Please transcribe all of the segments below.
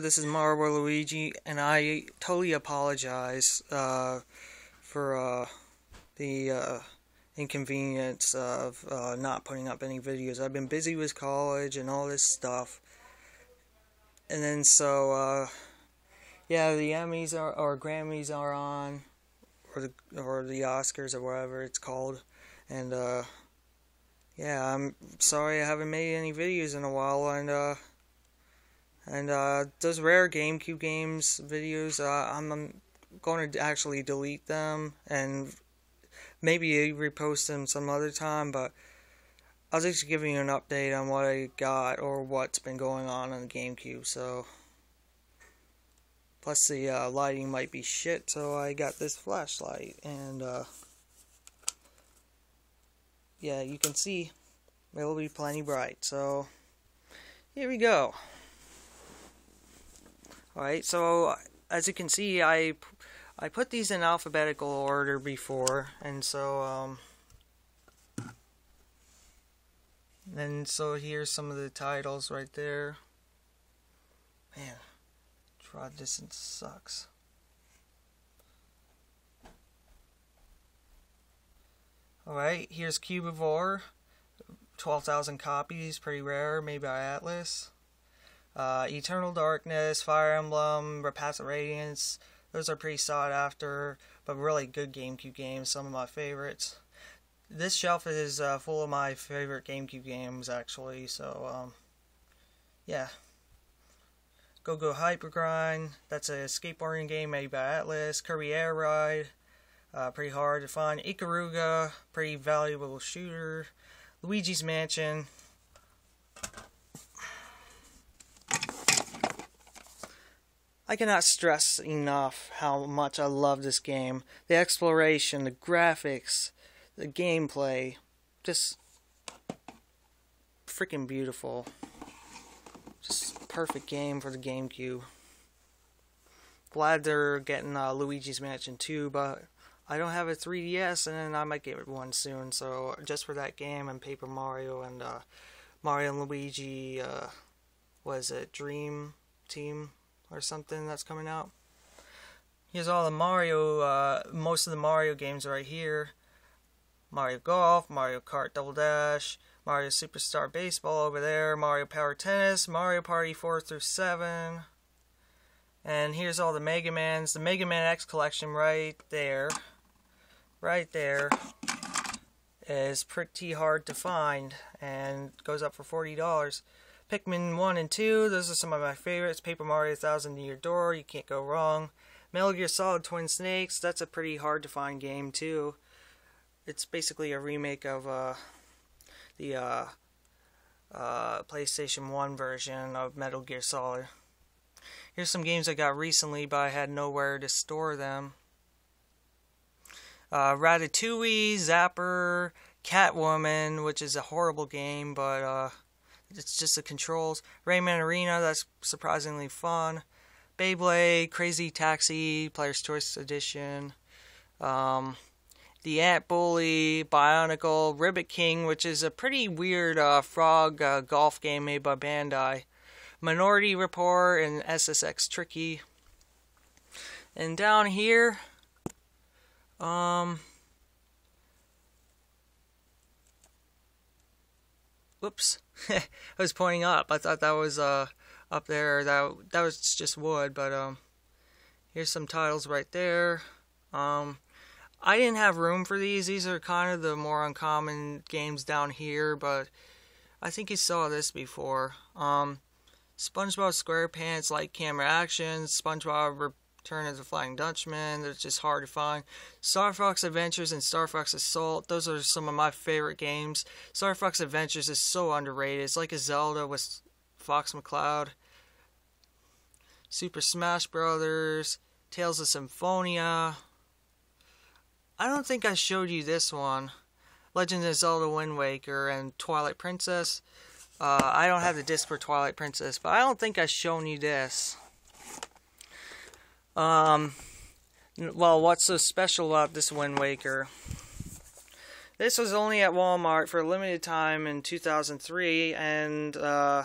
This is Mario Luigi, and I totally apologize uh, for uh, the uh, inconvenience of uh, not putting up any videos. I've been busy with college and all this stuff. And then so, uh, yeah, the Emmys are, or Grammys are on, or the, or the Oscars or whatever it's called. And, uh, yeah, I'm sorry I haven't made any videos in a while, and, and uh, those rare GameCube games videos, uh, I'm, going to actually delete them and maybe repost them some other time. But I was just giving you an update on what I got or what's been going on on the GameCube. So plus the uh, lighting might be shit, so I got this flashlight and uh, yeah, you can see it'll be plenty bright. So here we go. Alright, so as you can see, I, I put these in alphabetical order before, and so, um, and so here's some of the titles right there. Man, draw distance sucks. Alright, here's Cubivore. 12,000 copies, pretty rare, made by Atlus. Uh, Eternal Darkness, Fire Emblem, of Radiance, those are pretty sought after, but really good GameCube games, some of my favorites. This shelf is uh, full of my favorite GameCube games, actually, so, um, yeah. Go Go Hyper Grind, that's a skateboarding game made by Atlus, Kirby Air Ride, uh, pretty hard to find. Ikaruga, pretty valuable shooter. Luigi's Mansion, I cannot stress enough how much I love this game. The exploration, the graphics, the gameplay, just freaking beautiful. Just perfect game for the GameCube. Glad they're getting uh, Luigi's Mansion 2, but I don't have a 3DS, and I might get one soon. So just for that game and Paper Mario and uh, Mario and Luigi, uh, was it Dream Team? Or something that's coming out. Here's all the Mario, uh, most of the Mario games right here. Mario Golf, Mario Kart Double Dash, Mario Superstar Baseball over there, Mario Power Tennis, Mario Party 4 through 7. And here's all the Mega Mans. The Mega Man X collection right there, right there, is pretty hard to find and goes up for $40. Pikmin 1 and 2, those are some of my favorites. Paper Mario Thousand Year Door, you can't go wrong. Metal Gear Solid Twin Snakes, that's a pretty hard to find game too. It's basically a remake of uh, the uh, uh, PlayStation 1 version of Metal Gear Solid. Here's some games I got recently, but I had nowhere to store them. Uh, Ratatouille, Zapper, Catwoman, which is a horrible game, but uh, it's just the controls. Rayman Arena, that's surprisingly fun. Beyblade, Crazy Taxi, Player's Choice Edition. Um, the Ant Bully, Bionicle, Ribbit King, which is a pretty weird uh, frog uh, golf game made by Bandai. Minority Report and SSX Tricky. And down here, um, whoops. I was pointing up. I thought that was uh up there. That that was just wood, but um, here's some titles right there. Um, I didn't have room for these. These are kind of the more uncommon games down here, but I think you saw this before. Um, SpongeBob SquarePants Light Camera Action, SpongeBob Return of the Flying Dutchman. They're just hard to find. Star Fox Adventures and Star Fox Assault. Those are some of my favorite games. Star Fox Adventures is so underrated. It's like a Zelda with Fox McCloud. Super Smash Brothers. Tales of Symphonia. I don't think I showed you this one. Legend of Zelda Wind Waker and Twilight Princess. Uh, I don't have the disc for Twilight Princess, but I don't think I've shown you this. Um, well, what's so special about this Wind Waker? This was only at Walmart for a limited time in 2003, and uh,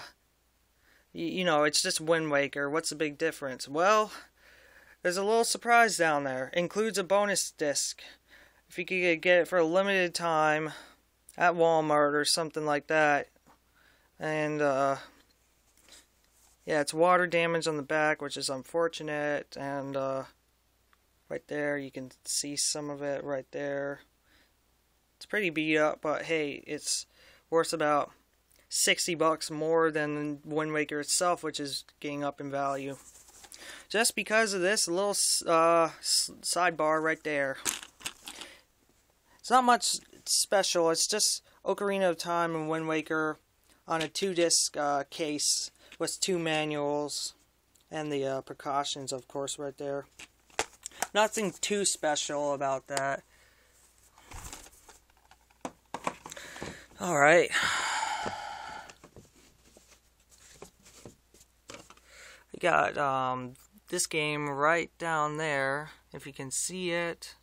you know, it's just Wind Waker. What's the big difference? Well, there's a little surprise down there. Includes a bonus disc. If you could get it for a limited time at Walmart or something like that. And, uh, yeah, it's water damage on the back, which is unfortunate. And, uh, right there, you can see some of it right there. It's pretty beat up, but hey, it's worth about 60 bucks more than Wind Waker itself, which is getting up in value. Just because of this little uh, sidebar right there. It's not much special, it's just Ocarina of Time and Wind Waker on a two disc uh, case with two manuals and the uh, precautions, of course, right there. Nothing too special about that. Alright. I got um, this game right down there, if you can see it.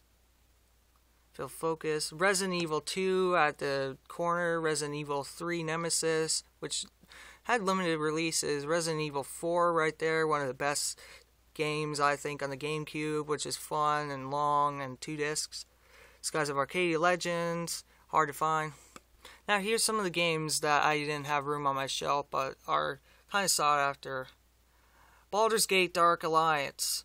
Feel focus. Resident Evil 2 at the corner. Resident Evil 3 Nemesis, which had limited releases. Resident Evil 4 right there, one of the best games I think on the GameCube, which is fun and long and two discs. Skies of Arcadia Legends, hard to find. Now here's some of the games that I didn't have room on my shelf, but are kind of sought after. Baldur's Gate Dark Alliance.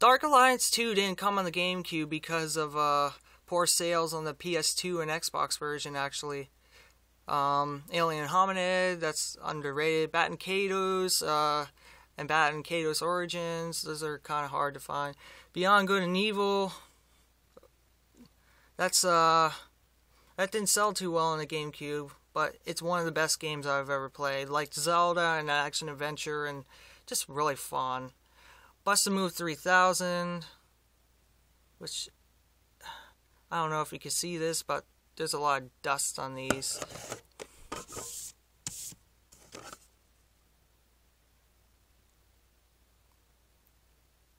Dark Alliance 2 didn't come on the GameCube because of uh, poor sales on the PS2 and Xbox version, actually. Um, Alien Hominid, that's underrated. Baten Kaitos, uh, and Baten Kaitos Origins, those are kind of hard to find. Beyond Good and Evil, that's, uh, that didn't sell too well on the GameCube, but it's one of the best games I've ever played. Like Zelda and action adventure and just really fun. Bust a Move 3000, which I don't know if you can see this, but there's a lot of dust on these.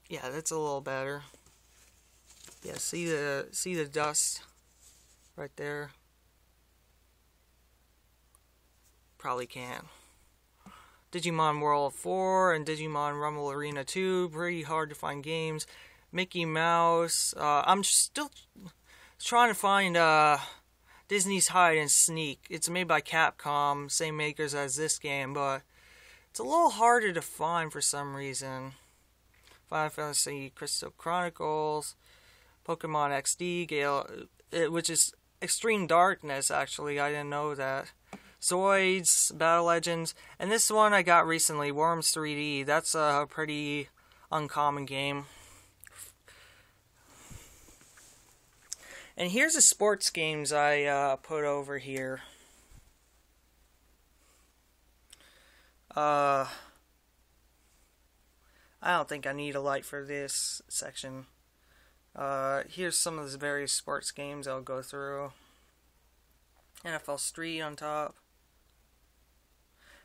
Yeah, that's a little better. Yeah, see the see the dust right there. Probably can't. Digimon World 4 and Digimon Rumble Arena 2, pretty hard to find games. Mickey Mouse, uh, I'm still trying to find uh, Disney's Hide and Sneak. It's made by Capcom, same makers as this game, but it's a little harder to find for some reason. Final Fantasy Crystal Chronicles, Pokemon XD, Gale, which is Extreme Darkness, actually. I didn't know that. Zoids, Battle Legends, and this one I got recently, Worms 3D. That's a pretty uncommon game. And here's the sports games I uh, put over here. Uh, I don't think I need a light for this section. Uh, here's some of the various sports games I'll go through. NFL Street on top.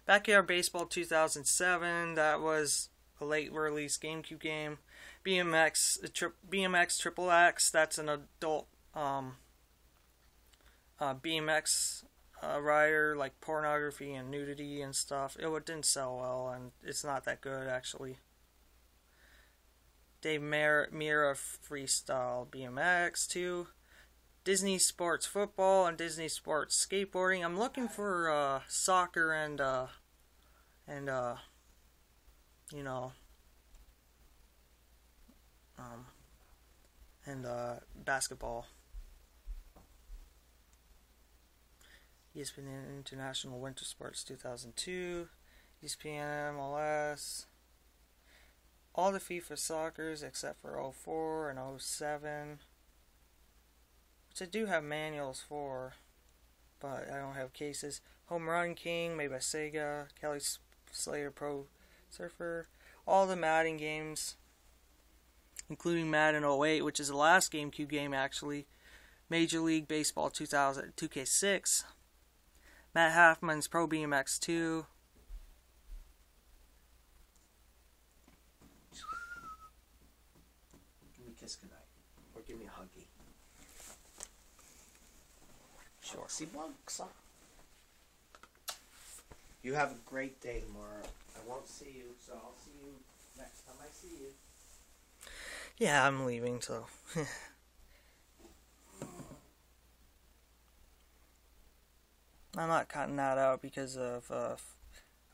Backyard Baseball 2007, that was a late release GameCube game. BMX tri- BMX Triple X, that's an adult um, uh, BMX uh, rider, like pornography and nudity and stuff. It didn't sell well, and it's not that good actually. Dave Mir- Mirra Freestyle BMX 2. Disney Sports Football and Disney Sports Skateboarding. I'm looking for uh, soccer and uh, and uh, you know um, and uh, basketball. ESPN International Winter Sports 2002, ESPN MLS, all the FIFA Soccers except for 04 and 07. Which I do have manuals for, but I don't have cases. Home Run King, made by Sega. Kelly Slater Pro Surfer. All the Madden games, including Madden 08, which is the last GameCube game actually. Major League Baseball 2000 2K6. Matt Hoffman's Pro BMX 2. Give me a kiss goodnight. Or give me a huggy. Sure. See, bugs. You have a great day tomorrow. I won't see you, so I'll see you next time I see you. Yeah, I'm leaving, so. I'm not cutting that out because of, uh,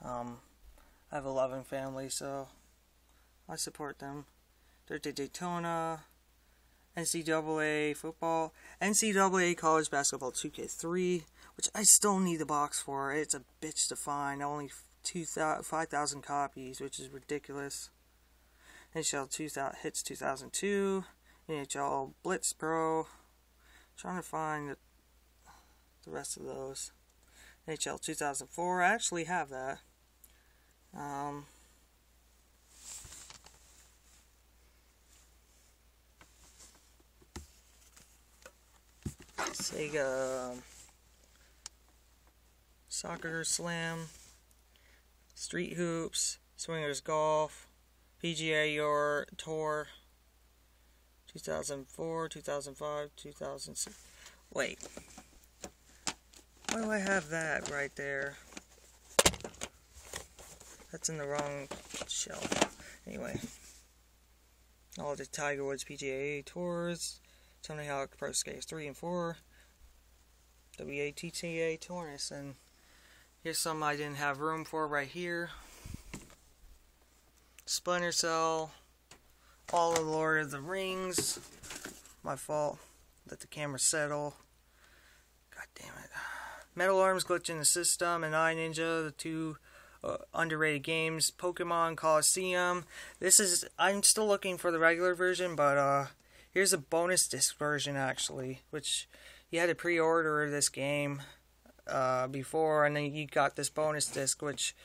um, I have a loving family, so I support them. Dirt to Daytona, NCAA football, NCAA college basketball 2K3, which I still need the box for. It's a bitch to find. Only 5,000 copies, which is ridiculous. NHL 2000 Hitz 2002, NHL Blitz Pro. Trying to find the rest of those. NHL 2004. I actually have that. Um, Sega um, Soccer Slam, Street Hoops, Swingerz Golf, PGA Your Tour, 2004, 2005, 2006. Wait. Why do I have that right there? That's in the wrong shelf. Anyway. All the Tiger Woods PGA Tours, Tony Hawk Pro Skates 3 and 4, WATTA Tournaments, and here's some I didn't have room for right here. Splinter Cell, all of Lord of the Rings. My fault. Let the camera settle. God damn it. Metal Arms Glitch in the System and I Ninja, the two uh, underrated games. Pokemon Colosseum. This is I'm still looking for the regular version, but uh, here's a bonus disc version actually, which you had to pre-order this game uh, before, and then you got this bonus disc, which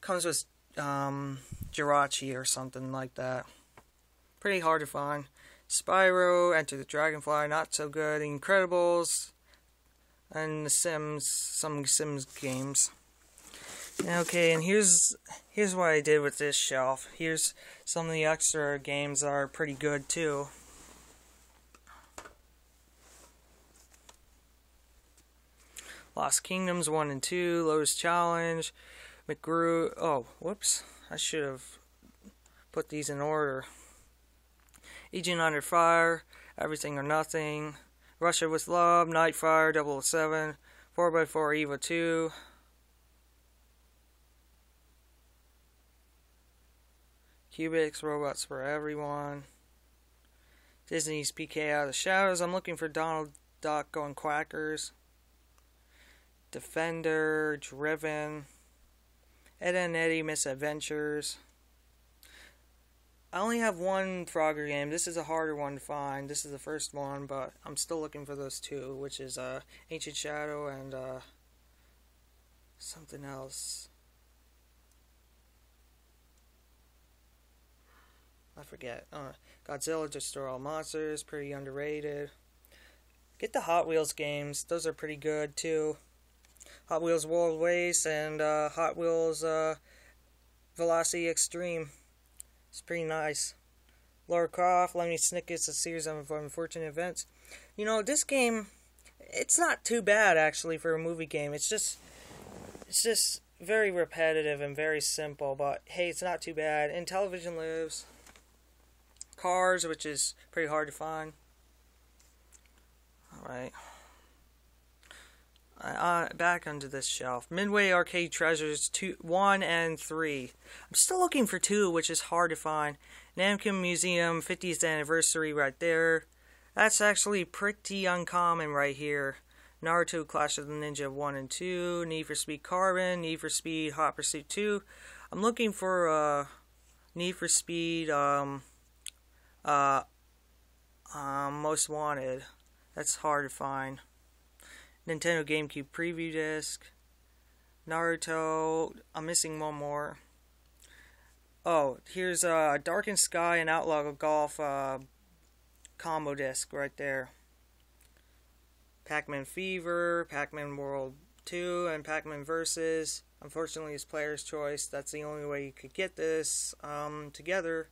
comes with um, Jirachi or something like that. Pretty hard to find. Spyro, Enter the Dragonfly, not so good. Incredibles, and The Sims, some Sims games. Okay, and here's here's what I did with this shelf. Here's some of the extra games that are pretty good too. Lost Kingdoms 1 and 2, Lotus Challenge, McGrew. Oh, whoops. I should have put these in order. Agent Under Fire, Everything or Nothing, Russia with Love, Nightfire, 007, 4x4 Evo 2. Cubix, Robots for Everyone. Disney's PK Out of the Shadows. I'm looking for Donald Duck going Quackers. Defender, Driven, Ed and Eddie Misadventures. I only have one Frogger game. This is a harder one to find. This is the first one, but I'm still looking for those two, which is uh, Ancient Shadow and uh, something else. I forget. Uh, Godzilla Destroy All Monsters, pretty underrated. Get the Hot Wheels games; those are pretty good too. Hot Wheels World Race and uh, Hot Wheels uh, Velocity Extreme. It's pretty nice. Lara Croft, Lemony Snicket's A Series of Unfortunate Events. You know, this game, it's not too bad actually for a movie game. It's just, it's just very repetitive and very simple. But hey, it's not too bad. And Television Lives. Cars, which is pretty hard to find. All right. Uh, back onto this shelf. Midway Arcade Treasures two, 1 and 3. I'm still looking for 2, which is hard to find. Namco Museum 50th anniversary right there. That's actually pretty uncommon right here. Naruto Clash of the Ninja 1 and 2. Need for Speed Carbon. Need for Speed Hot Pursuit 2. I'm looking for uh, Need for Speed um, uh, um, Most Wanted. That's hard to find. Nintendo GameCube preview disc, Naruto. I'm missing one more. Oh, here's a uh, Darkened Skye and Outlaw Golf uh, combo disc right there. Pac-Man Fever, Pac-Man World 2, and Pac-Man Versus. Unfortunately, it's player's choice. That's the only way you could get this um, together.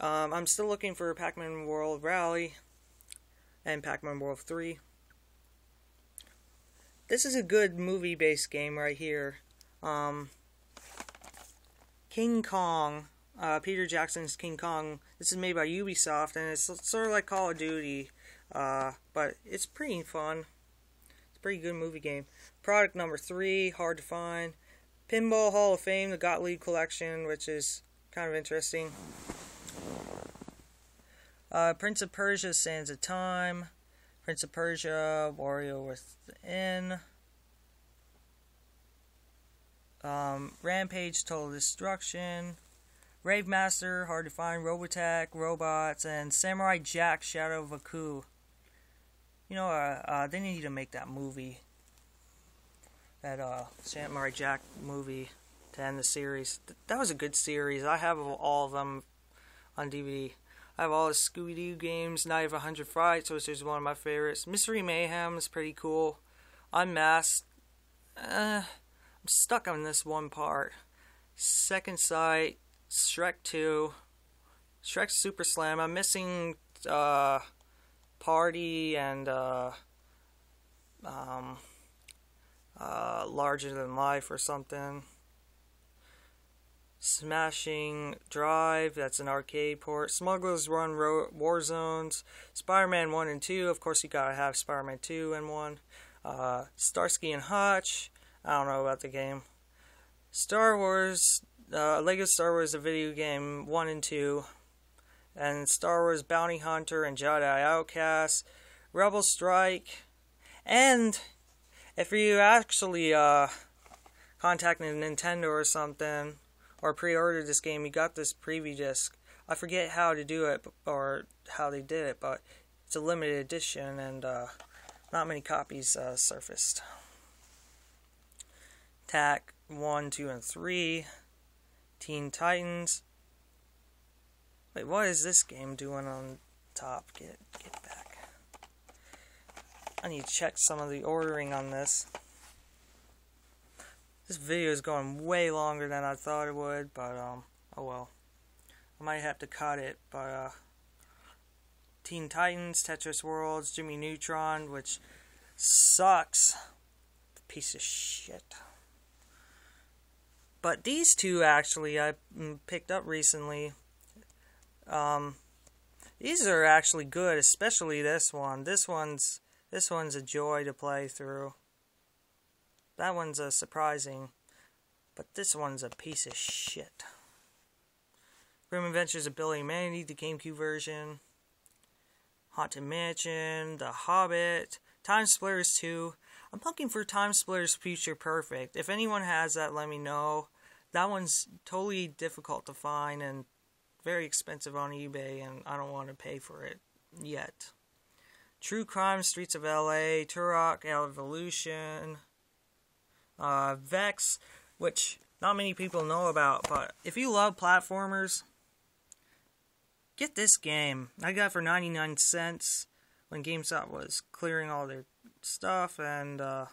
Um, I'm still looking for Pac-Man World Rally and Pac-Man World 3. This is a good movie-based game right here. Um, King Kong, uh, Peter Jackson's King Kong. This is made by Ubisoft, and it's sort of like Call of Duty, uh, but it's pretty fun. It's a pretty good movie game. Product number three, hard to find. Pinball Hall of Fame, the Gottlieb Collection, which is kind of interesting. Uh, Prince of Persia, Sands of Time. Prince of Persia, Warrior Within. Um, Rampage, Total Destruction. Rave Master, Hard to Find, Robotech, Robots, and Samurai Jack, Shadow of Aku. You know, uh, uh, they need to make that movie. That uh, Samurai Jack movie to end the series. Th- that was a good series. I have all of them on DVD. I have all the Scooby Doo games, Night of a Hundred Frights, which is one of my favorites. Mystery Mayhem is pretty cool. Unmasked. Uh, I'm stuck on this one part. Second Sight, Shrek 2, Shrek Super Slam. I'm missing uh, Party and uh, um, uh, Larger Than Life or something. Smashing Drive, that's an arcade port. Smugglers Run Ro- War Zones. Spider Man 1 and 2, of course, you gotta have Spider Man 2 and 1. Uh, Starsky and Hutch, I don't know about the game. Star Wars, uh, Lego Star Wars, a video game 1 and 2. And Star Wars Bounty Hunter and Jedi Outcast. Rebel Strike. And if you actually uh, contacted Nintendo or something, or pre-ordered this game, you got this preview disc. I forget how to do it or how they did it, but it's a limited edition and uh, not many copies uh, surfaced. Tak 1, 2, and 3. Teen Titans. Wait, what is this game doing on top? Get get back. I need to check some of the ordering on this. This video is going way longer than I thought it would, but um, oh well. I might have to cut it, but uh, Teen Titans, Tetris Worlds, Jimmy Neutron, which sucks. Piece of shit. But these two actually I mm, picked up recently. Um, these are actually good, especially this one. This one's this one's a joy to play through. That one's a surprising, but this one's a piece of shit. Grim Adventures of Billy and Mandy, the GameCube version. Haunted Mansion, The Hobbit, Time Splitters 2. I'm looking for Time Splitters Future Perfect. If anyone has that, let me know. That one's totally difficult to find and very expensive on eBay, and I don't want to pay for it yet. True Crime, Streets of LA, Turok, Evolution, uh, Vexx, which not many people know about, but if you love platformers, get this game. I got for 99 cents when GameStop was clearing all their stuff, and uh,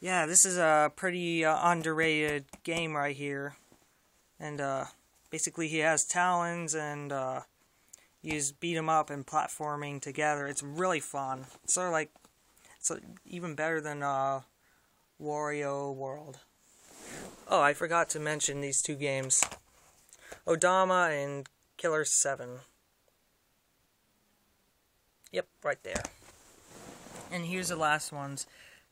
yeah, this is a pretty uh, underrated game right here. And uh, basically, he has talons, and uh, you just beat him up and platforming together. It's really fun. It's sort of like it's even better than uh, Wario World. Oh, I forgot to mention these two games Odama and Killer 7. Yep, right there. And here's the last ones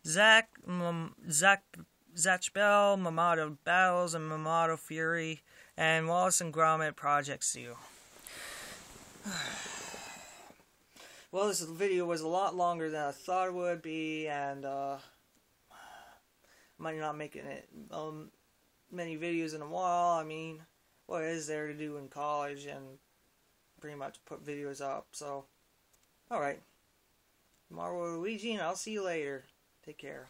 Zach, M- Zach, Zatch Bell, Mamodo Battles, and Mamodo Fury, and Wallace and Gromit Project Zoo. well, this video was a lot longer than I thought it would be, and uh, might not making it um, many videos in a while. I mean, what is there to do in college and pretty much put videos up? So, alright. Mario Luigi, and I'll see you later. Take care.